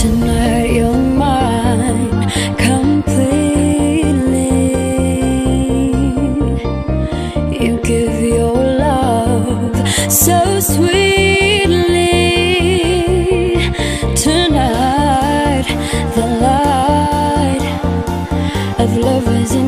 Tonight you're mine completely. You give your love so sweetly. Tonight the light of lovers.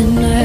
tonight.